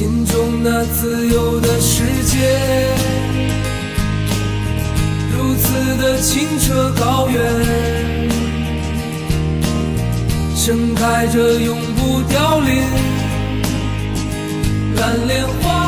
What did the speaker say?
心中那自由的世界。如此的清澈高远盛开着永不凋零。蓝莲花